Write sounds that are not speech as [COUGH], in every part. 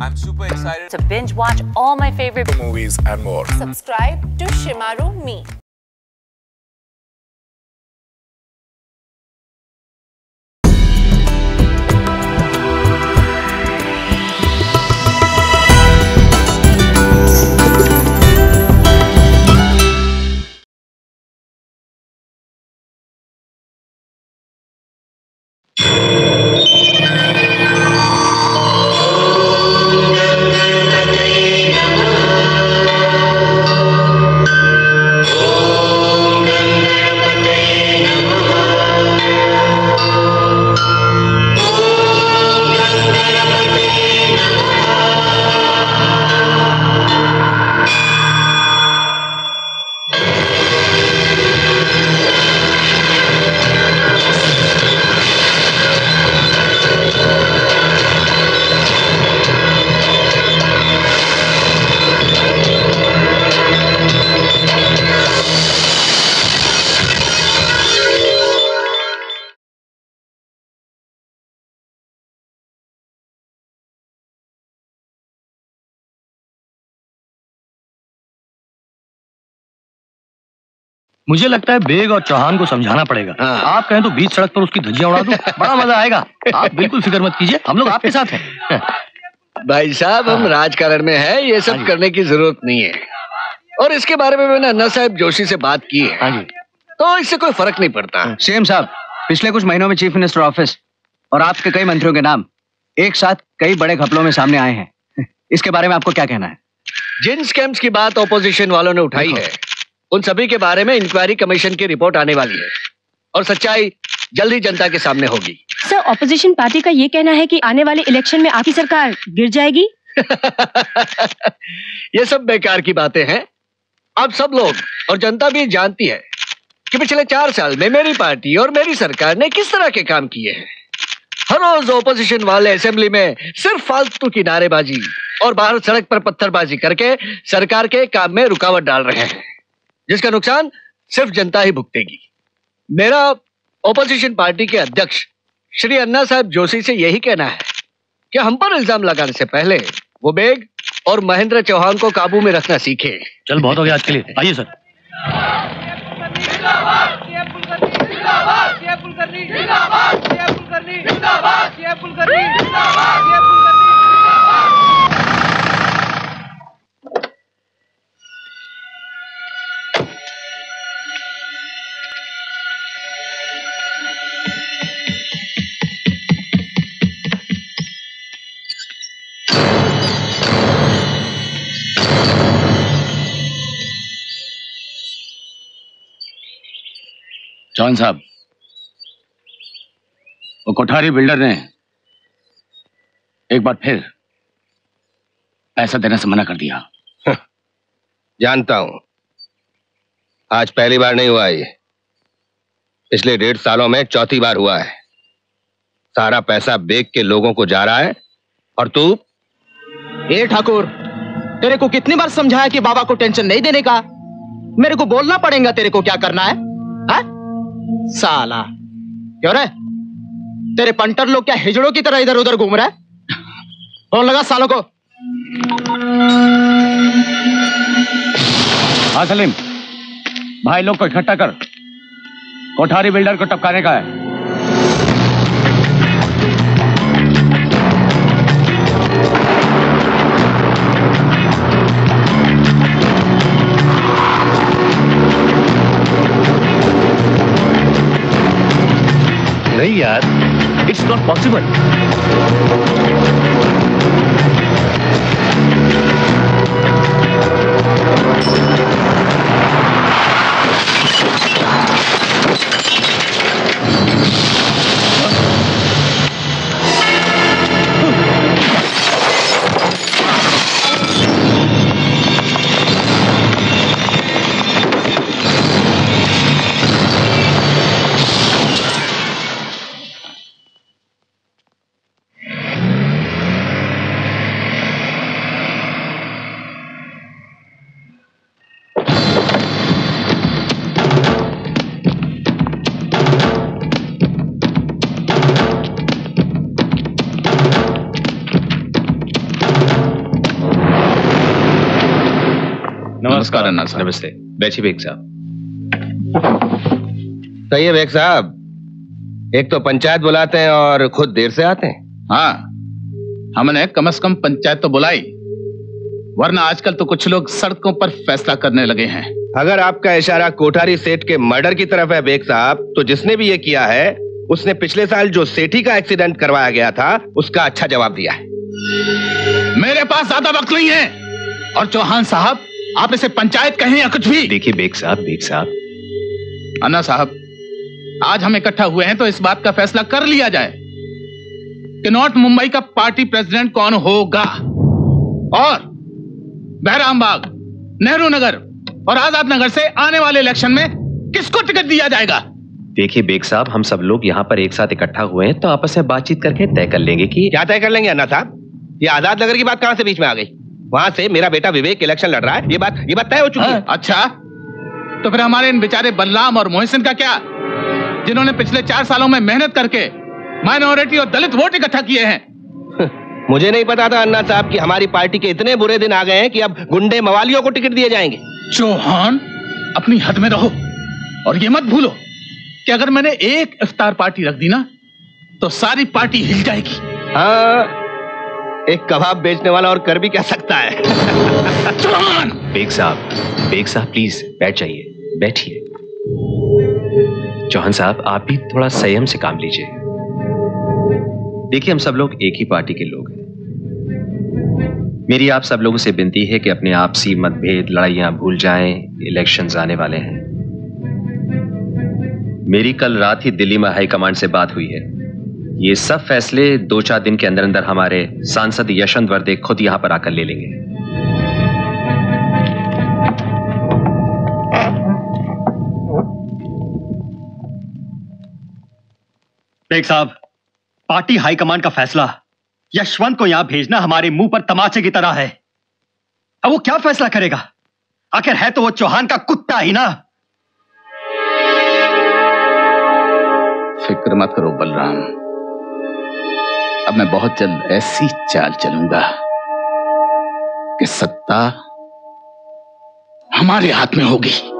I'm super excited. to binge watch all my favorite movies and more. Subscribe to Shimaru Me. मुझे लगता है bag और चौहान को समझाना पड़ेगा। हाँ। आप कहें तो बीच सड़क पर उसकी धज्जियाँ उड़ा दो बड़ा मज़ा आएगा। आप बिल्कुल फ़िक्र मत कीजिए हम लोग आपके साथ हैं। भाई साहब हम राजकारण में है ये हाँ सब करने की ज़रूरत नहीं है। और इसके बारे में मैंने अन्ना साहब जोशी से बात की है। हाँ जी। तो इससे कोई फ़र्क नहीं पड़ता। सीएम साहब पिछले कुछ महीनों में चीफ मिनिस्टर ऑफ़िस और आपके कई मंत्रियों के नाम एक साथ कई बड़े घपलों में सामने आए हैं। इसके बारे में आपको क्या कहना है? जिन स्कैम्स की बात ऑपोजिशन वालों ने उठाई है उन सभी के बारे में इंक्वायरी कमीशन की रिपोर्ट आने वाली है। और सच्चाई जल्दी जनता के सामने होगी। सर ऑपोजिशन पार्टी का ये कहना है कि आने वाले इलेक्शन में आपकी सरकार गिर जाएगी? [LAUGHS] ये सब बेकार की बातें हैं। आप सब लोग और जनता भी जानती है कि पिछले चार साल में मेरी पार्टी और मेरी सरकार ने किस तरह के काम किए हैं। हर रोज ओपोजिशन वाले असेंबली में सिर्फ़ फालतू की नारेबाजी और बाहर सड़क पर पत्थरबाजी करके सरकार के काम में रुकावट डाल रहे हैं। जिसका नुकसान सिर्फ़ जनता ही भुगतेगी मेरा ओपोजिशन पार्टी के अध्यक्ष श्री अन्ना साहब जोशी से यही कहना है कि हम पर इल्ज़ाम लगाने से पहले वो बेग और महेंद्र चौहान को काबू में रखना सीखे चल बहुत हो गया आज के लिए आइए सर चौहान साहब वो कोठारी बिल्डर ने एक बार फिर पैसा देने से मना कर दिया। जानता हूँ। आज पहली बार नहीं हुआ ये। पिछले डेढ़ सालों में चौथी बार हुआ है। सारा पैसा बेग के लोगों को जा रहा है। और तू? ए ठाकुर तेरे को कितनी बार समझाया कि बाबा को टेंशन नहीं देने का? मेरे को बोलना पड़ेगा तेरे को क्या करना है, है? साला। क्यों रे? तेरे पंटर लोग क्या हिजड़ों की तरह इधर उधर घूम रहा है? फ़ोन लगा सालों को? हाँ सलीम। भाई लोग को इकट्ठा कर। कोठारी बिल्डर को टपकाने का है। नहीं यार इट्स नॉट पॉसिबल नमस्कार अन्ना साहब नमस्ते। बैठिए बेग साहब। सही है बेग साहब। एक तो पंचायत बुलाते हैं और खुद देर से आते हैं। हाँ हमने कम से कम पंचायत तो बुलाई वरना आजकल तो कुछ लोग सड़कों पर फैसला करने लगे हैं। अगर आपका इशारा कोठारी सेठ के मर्डर की तरफ़ है बेग साहब तो जिसने भी ये किया है उसने पिछले साल जो सेठी का एक्सीडेंट करवाया गया था उसका अच्छा जवाब दिया है। मेरे पास ज़्यादा वक्त नहीं है और चौहान साहब आप इसे पंचायत कहें या कुछ भी। देखिए बेग साहब बेग साहब। अन्ना साहब आज हम इकट्ठा हुए हैं तो इस बात का फैसला कर लिया जाए कि नॉर्थ मुंबई का पार्टी प्रेसिडेंट कौन होगा। और बहरामबाग नेहरू नगर और आज़ाद नगर से आने वाले इलेक्शन में किसको टिकट दिया जाएगा? देखिए बेग साहब हम सब लोग यहाँ पर एक साथ इकट्ठा हुए हैं तो आपस में बातचीत करके तय कर लेंगे कि क्या तय कर लेंगे अन्ना साहब? ये आज़ाद नगर की बात कहाँ से बीच में आ गई? वहाँ से मेरा बेटा विवेक इलेक्शन लड़ रहा है। ये बात ये बात तय हो चुकी है। अच्छा। तो फिर हमारे इन बेचारे बलराम और मोहसिन का क्या? जिन्होंने पिछले चार सालों में मेहनत करके माइनॉरिटी और दलित वोट इकट्ठा किए हैं। [LAUGHS] मुझे नहीं पता था अन्ना साहब कि हमारी पार्टी के इतने बुरे दिन आ गए हैं कि अब गुंडे मवालियों को टिकट दिए जाएँगे। चौहान अपनी हद में रहो और ये मत भूलो कि अगर मैंने एक इफ्तार पार्टी रख दी ना तो सारी पार्टी हिल जाएगी। हाँ। एक कबाब बेचने वाला और कर भी कह सकता है? बेग साहब बेग साहब प्लीज़ बैठ जाइए, बैठिए। चौहान साहब, आप भी थोड़ा संयम से काम लीजिए। देखिए, हम सब लोग एक ही पार्टी के लोग हैं। मेरी आप सब लोगों से विनती है कि अपने आपसी मतभेद, लड़ाइयाँ भूल जाएँ इलेक्शन आने वाले हैं। मेरी कल रात ही दिल्ली में हाईकमांड से बात हुई है। ये सब फैसले दो चार दिन के अंदर अंदर हमारे सांसद यशवंत वर्दे खुद यहाँ पर आकर ले लेंगे। बेग साहब पार्टी हाईकमान का फैसला यशवंत को यहाँ भेजना हमारे मुँह पर तमाचे की तरह है। अब वो क्या फैसला करेगा? आखिर है तो वो चौहान का कुत्ता ही ना। फ़िक्र मत करो बलराम। अब मैं बहुत जल्द ऐसी चाल चलूँगा कि सत्ता हमारे हाथ में होगी।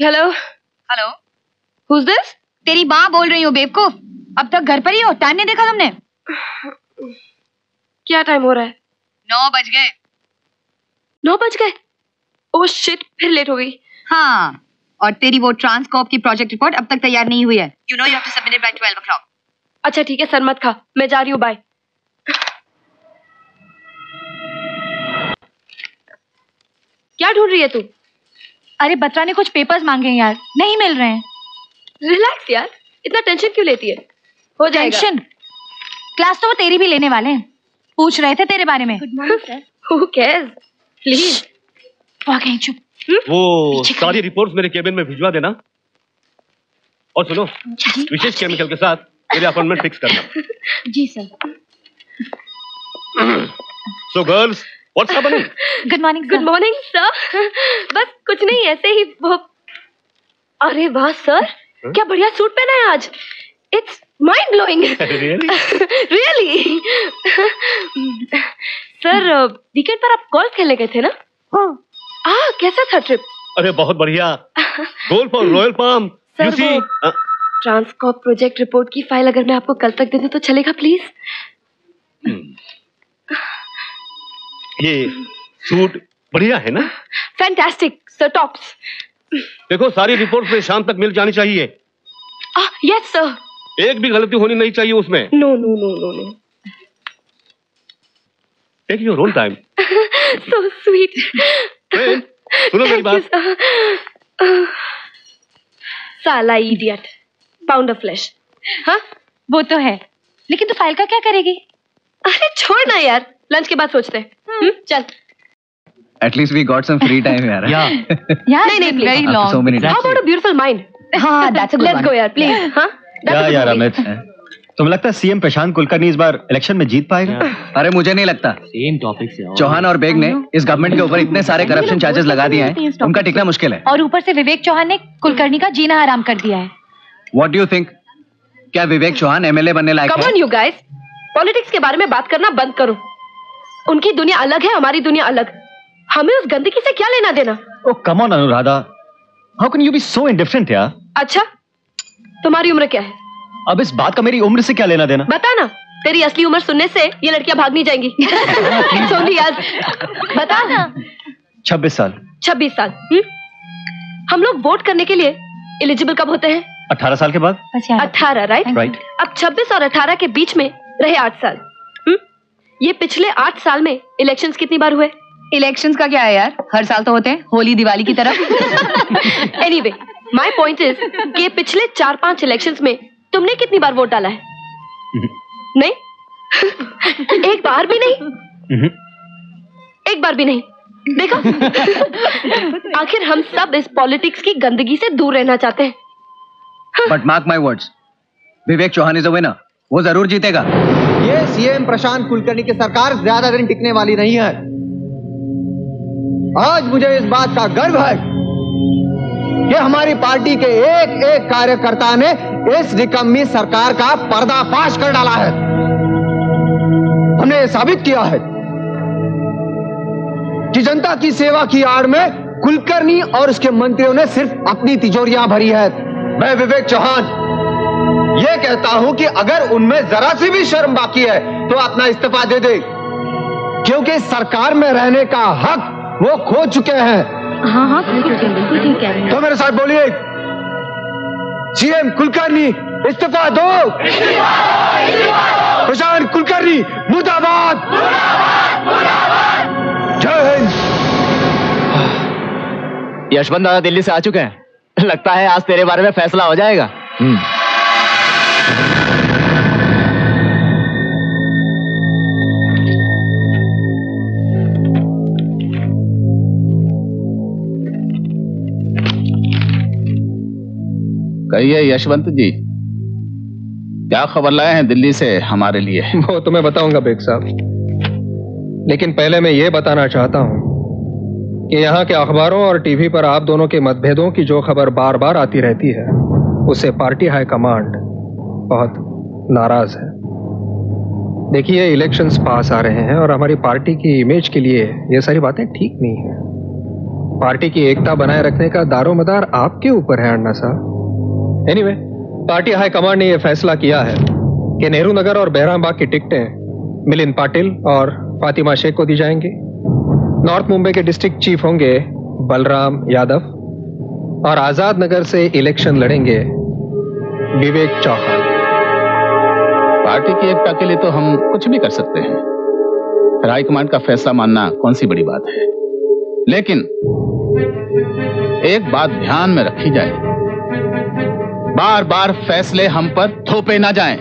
हेलो हेलो हुज दिस तेरी माँ बोल रही हूँ बेवकूफ़। अब तक घर पर ही हो? टाइम नहीं देखा तुमने? क्या टाइम हो रहा है? नौ बज गए। नौ बज गए? ओह शिट फिर लेट हो गई। हाँ। और तेरी वो ट्रांसकॉप की प्रोजेक्ट रिपोर्ट अब तक तैयार नहीं हुई है। You know you have to submit it by 12 o'clock अच्छा ठीक है सर मत खा। मैं जा रही हूँ बाय क्या ढूंढ रही है तू? अरे बत्रा ने कुछ पेपर्स मांगे हैं यार। नहीं मिल रहे हैं। रिलैक्स यार। इतना टेंशन क्यों लेती है? हो जाएगा। टेंशन क्लास तो वो तेरी भी लेने वाले हैं। पूछ रहे थे तेरे बारे में। Who cares? प्लीज़ वहाँ कहीं चुप। वो सारी रिपोर्ट्स मेरे केबिन में भिजवा देना। और सुनो विशेष केमिकल के साथ मेरे अपॉइंटमेंट फिक्स करना। [LAUGHS] जी sir so girls what's happening good morning good morning sir बस कुछ नहीं ऐसे ही वो अरे वाह सर क्या बढ़िया सूट पहना है आज it's mind blowing really sir weekend पर आप गोल्फ खेलने गए थे ना हाँ कैसा था ट्रिप अरे बहुत बढ़िया गोल्फ और royal palm Sir, you see वो- ट्रांसकॉप प्रोजेक्ट रिपोर्ट की फ़ाइल अगर मैं आपको कल तक दे दूँ तो चलेगा प्लीज़ ये सूट बढ़िया है ना? फैंटास्टिक सर टॉप्स देखो सारी रिपोर्ट में शाम तक मिल जानी चाहिए। यस सर एक भी गलती होनी नहीं चाहिए उसमें। No no no no no take your own time so sweet सुनो मेरी बात। साला इडियट पाउंड ऑफ़ फ्लेश हाँ वो तो है। लेकिन तू तो फ़ाइल का क्या करेगी? अरे छोड़ ना यार। लंच के बाद सोचते हैं। हम्म, चल। At least we got some free time यार। Yeah, [LAUGHS] yeah नहीं नहीं very long. so many How about a beautiful mind? हाँ that's a good Let's one. go यार प्लीज़ हाँ क्या यार अमित तुम्हें लगता है सीएम प्रशांत कुलकर्णी इस बार इलेक्शन में जीत पाएगा? अरे मुझे नहीं लगता। सेम टॉपिक से चौहान और बेग ने इस गवर्नमेंट के ऊपर इतने सारे करप्शन चार्जेस लगा दिए हैं उनका टिकना मुश्किल है। और ऊपर से विवेक चौहान ने कुलकर्णी का जीना हराम कर दिया है। व्हाट डू यू थिंक क्या विवेक चौहान एमएलए बनने लायक come on you guys politics के बारे में बात करना बंद करो। उनकी दुनिया अलग है हमारी दुनिया अलग। हमें उस गंदगी से क्या लेना देना? ओ come on Anuradha how can you be so indifferent यार अच्छा तुम्हारी उम्र क्या है? अब इस बात का मेरी उम्र से क्या लेना देना? बता ना तेरी असली उम्र सुनने से ये लड़कियाँ भाग नहीं जाएँगी। सोनी आज। बता ना। छब्बीस साल। छब्बीस साल हुँ? हम लोग वोट करने के लिए एलिजिबल कब होते हैं? अठारह साल के बाद। अठारह राइट राइट अब छब्बीस और अठारह के बीच में रहे आठ साल। हुँ? ये पिछले आठ साल में इलेक्शंस कितनी बार हुए? इलेक्शंस का क्या है यार? हर साल तो होते हैं होली दिवाली की तरफ़। एनीवे माय पॉइंट इज़ कि पिछले चार पाँच इलेक्शंस में तुमने कितनी बार वोट डाला है? नहीं? [LAUGHS] एक बार भी नहीं? एक बार भी नहीं। देखो [LAUGHS] आखिर हम सब इस पॉलिटिक्स की गंदगी से दूर रहना चाहते हैं। But mark my words Vivek Chauhan is a winner वो ज़रूर जीतेगा। ये सीएम प्रशांत कुलकर्णी की सरकार ज़्यादा दिन टिकने वाली नहीं है। आज मुझे इस बात का गर्व है कि हमारी पार्टी के एक एक कार्यकर्ता ने इस निकम्मी सरकार का पर्दाफाश कर डाला है। हमने ये साबित किया है कि जनता की सेवा की आड़ में कुलकर्णी और उसके मंत्रियों ने सिर्फ़ अपनी तिजोरियाँ भरी है। मैं विवेक चौहान ये कहता हूँ कि अगर उनमें जरा सी भी शर्म बाकी है तो अपना इस्तीफा दे दे। क्योंकि सरकार में रहने का हक वो खो चुके हैं। हाँ हाँ बिल्कुल ठीक बिल्कुल ठीक कह रहे तो मेरे साथ बोलिए सीएम कुलकर्णी इस्तीफा दो। प्रशांत कुलकर्णी मुर्दाबाद। जय हिंद। यशवंत दादा दिल्ली से आ चुके हैं। लगता है आज तेरे बारे में फैसला हो जाएगा। कहिए यशवंत जी। क्या खबर लाए हैं दिल्ली से हमारे लिए? [LAUGHS] वो तो मैं बताऊँगा, बेग साहब। लेकिन पहले मैं ये बताना चाहता हूँ कि यहाँ के अखबारों और टीवी पर आप दोनों के मतभेदों की जो खबर बार बार आती रहती है उससे पार्टी हाईकमांड बहुत नाराज़ है। देखिए, इलेक्शंस पास आ रहे हैं और हमारी पार्टी की इमेज के लिए ये सारी बातें ठीक नहीं है। पार्टी की एकता बनाए रखने का दारोमदार आपके ऊपर है, Anna Sahab. Anyway party high command ने यह फैसला किया है कि नेहरू नगर और बहरामबाग की टिकटें मिलिंद पाटिल और फातिमा शेख को दी जाएँगी। नॉर्थ मुंबई के डिस्ट्रिक्ट चीफ होंगे बलराम यादव और आज़ाद नगर से इलेक्शन लड़ेंगे विवेक चौहान। पार्टी की एकता के लिए तो हम कुछ भी कर सकते हैं। फिर हाईकमांड का फैसला मानना कौन सी बड़ी बात है? लेकिन एक बात ध्यान में रखी जाए बार बार फैसले हम पर थोपे ना जाएँ।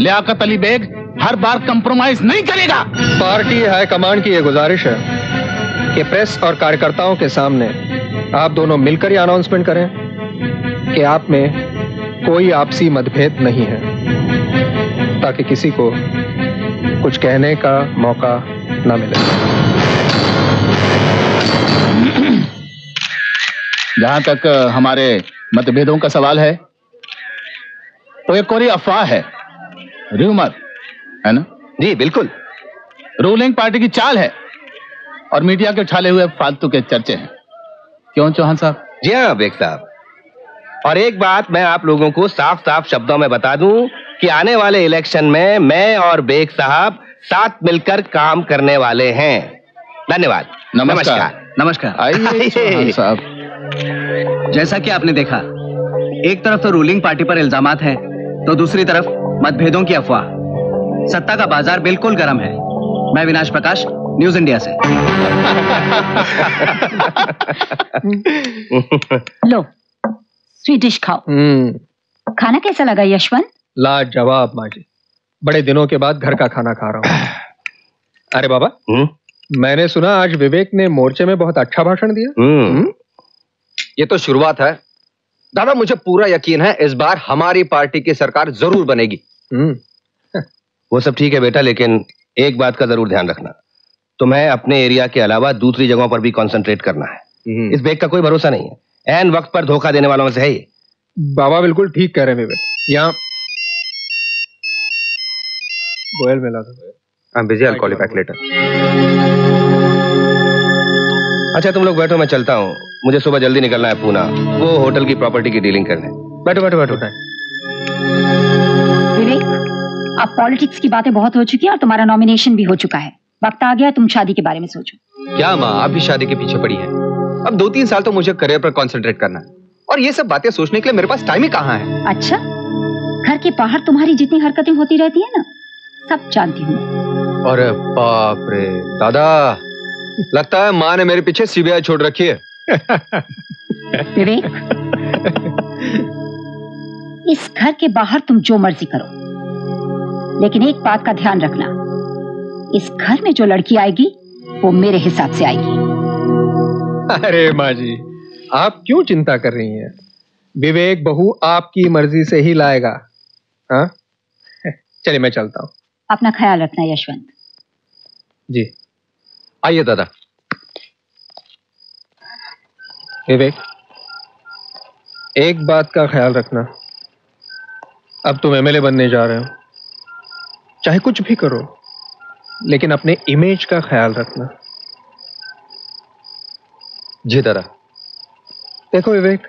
लियाकत अली बेग, हर बार कंप्रोमाइज नहीं करेगा पार्टी हाईकमांड की यह गुजारिश है कि प्रेस और कार्यकर्ताओं के सामने आप दोनों मिलकर ये अनाउंसमेंट करें कि आप में कोई आपसी मतभेद नहीं है, ताकि किसी को कुछ कहने का मौका ना मिले जहाँ तक हमारे मतभेदों का सवाल है तो ये कोरी अफवाह है। र्यूमर है ना? जी बिल्कुल। रूलिंग पार्टी की चाल है और मीडिया के उछाले हुए फालतू के चर्चे हैं। क्यों चौहान साहब? जी हाँ बेग साहब। और एक बात मैं आप लोगों को साफ़ साफ़ शब्दों में बता दूँ कि आने वाले इलेक्शन में मैं और बेग साहब साथ मिलकर काम करने वाले हैं। धन्यवाद। नमस्कार। नमस्कार। आइए [LAUGHS] साहब। जैसा कि आपने देखा एक तरफ़ तो रूलिंग पार्टी पर इल्ज़ाम है तो दूसरी तरफ़ मतभेदों की अफवाह। सत्ता का बाज़ार बिल्कुल गर्म है। मैं विनाश प्रकाश न्यूज़ इंडिया से। लो स्वीट डिश खाओ। हम्म। खाना कैसा लगा यशवंत? लाजवाब माँ जी बड़े दिनों के बाद घर का खाना खा रहा हूँ। अरे बाबा मैंने सुना आज विवेक ने मोर्चे में बहुत अच्छा भाषण दिया। हम्म। ये तो शुरुआत है। दादा मुझे पूरा यकीन है इस बार हमारी पार्टी की सरकार ज़रूर बनेगी। वो सब ठीक है बेटा लेकिन एक बात का ज़रूर ध्यान रखना। तुम्हें अपने एरिया के अलावा दूसरी जगहों पर भी कंसंट्रेट करना है। इस बेग का कोई भरोसा नहीं है। एन वक्त पर धोखा देने वालों में से है ये। बाबा बिल्कुल ठीक कह रहे हैं विवेक यहाँ गोयल मिला था I am busy I call you back later अच्छा तुम लोग बैठो मैं चलता हूँ। मुझे सुबह जल्दी निकलना है पूना। वो होटल की प्रॉपर्टी की डीलिंग करने। बैठो बैठो बैठो विवेक अब पॉलिटिक्स की बातें बहुत हो चुकी है और तुम्हारा नॉमिनेशन भी हो चुका है। वक्त आ गया तुम शादी के बारे में सोचो। क्या माँ आप भी शादी के पीछे पड़ी है। अब दो तीन साल तो मुझे करियर पर कंसंट्रेट करना है। और ये सब बातें सोचने के लिए मेरे पास टाइम ही कहाँ है? अच्छा घर के बाहर तुम्हारी जितनी हरकतें होती रहती है ना सब जानती हूँ। अरे बाप रे दादा। लगता है माँ ने मेरे पीछे सीबीआई छोड़ रखी है। विवेक इस घर के बाहर तुम जो मर्ज़ी करो। लेकिन एक बात का ध्यान रखना इस घर में जो लड़की आएगी वो मेरे हिसाब से आएगी। अरे माँ जी आप क्यों चिंता कर रही हैं? विवेक बहू आपकी मर्ज़ी से ही लाएगा। हाँ? चलिए मैं चलता हूँ। अपना ख्याल रखना यशवंत। जी। आइए दादा। विवेक एक बात का ख्याल रखना। अब तुम एमएलए बनने जा रहे हो। चाहे कुछ भी करो लेकिन अपने इमेज का ख्याल रखना। जी दादा। देखो Vivek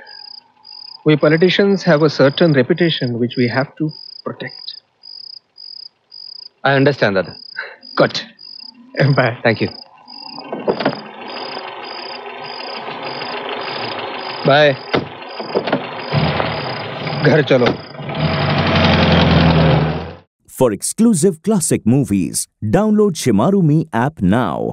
we politicians have a certain reputation which we have to protect. I understand दादा। Good. Bye. Thank you bye. घर चलो। For exclusive classic movies download Shemaroo me app now